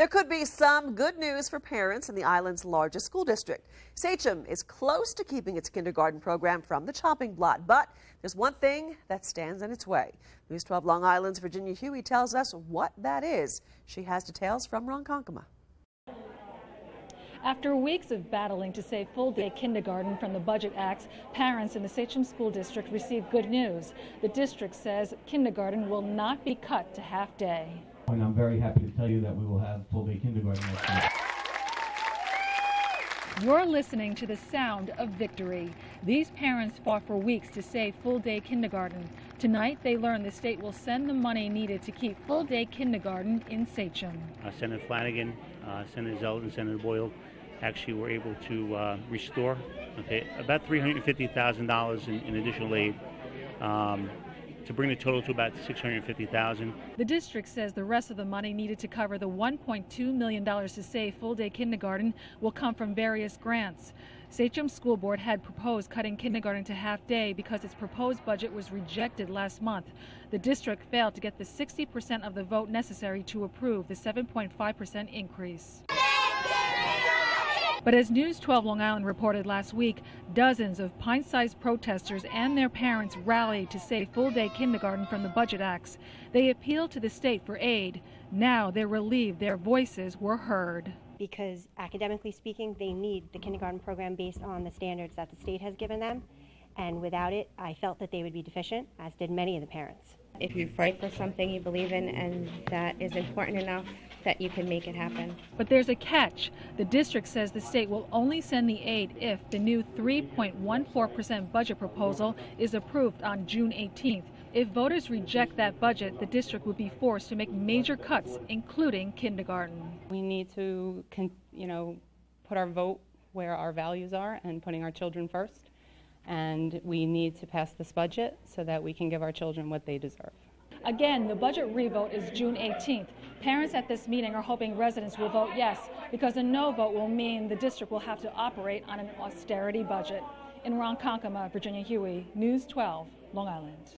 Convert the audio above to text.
There could be some good news for parents in the island's largest school district. Sachem is close to keeping its kindergarten program from the chopping block, but there's one thing that stands in its way. News 12 Long Island's Virginia Huie tells us what that is. She has details from Ronkonkoma. After weeks of battling to save full day kindergarten from the Budget Acts, parents in the Sachem School District received good news. The district says kindergarten will not be cut to half day. And I'm very happy to tell you that we will have full day kindergarten next year. You're listening to the sound of victory. These parents fought for weeks to save full day kindergarten. Tonight, they learn the state will send the money needed to keep full day kindergarten in Sachem. Uh, Senator Flanagan, uh, Senator Zeldin, Senator Boyle actually were able to uh, restore okay, about $350,000 in, in additional aid. Um, to bring the total to about 650,000. The district says the rest of the money needed to cover the 1.2 million dollars to save full-day kindergarten will come from various grants. Sachem School Board had proposed cutting kindergarten to half day because its proposed budget was rejected last month. The district failed to get the 60% of the vote necessary to approve the 7.5% increase. But as News 12 Long Island reported last week, dozens of pint-sized protesters and their parents rallied to save full-day kindergarten from the Budget Acts. They appealed to the state for aid. Now they're relieved their voices were heard. Because academically speaking, they need the kindergarten program based on the standards that the state has given them. And without it, I felt that they would be deficient, as did many of the parents. If you fight for something you believe in and that is important enough, that you can make it happen. But there's a catch. The district says the state will only send the aid if the new 3.14% budget proposal is approved on June 18th. If voters reject that budget, the district would be forced to make major cuts, including kindergarten. We need to, you know, put our vote where our values are and putting our children first. And we need to pass this budget so that we can give our children what they deserve. Again, the budget revote is June 18th. Parents at this meeting are hoping residents will vote yes, because a no vote will mean the district will have to operate on an austerity budget. In Ronkonkoma, Virginia Huie, News 12, Long Island.